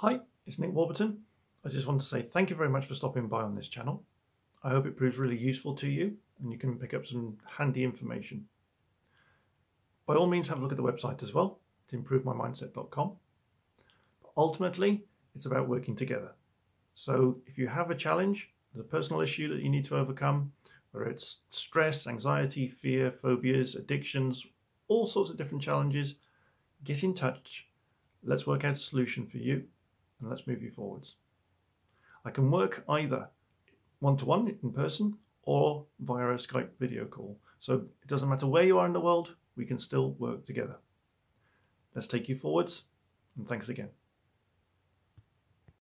Hi, it's Nick Warburton. I just want to say thank you very much for stopping by on this channel. I hope it proves really useful to you and you can pick up some handy information. By all means, have a look at the website as well, to improvemymindset.com. But ultimately, it's about working together. So if you have a challenge, a personal issue that you need to overcome, whether it's stress, anxiety, fear, phobias, addictions, all sorts of different challenges, get in touch. Let's work out a solution for you and let's move you forwards. I can work either one-to-one -one in person or via a Skype video call. So it doesn't matter where you are in the world, we can still work together. Let's take you forwards and thanks again.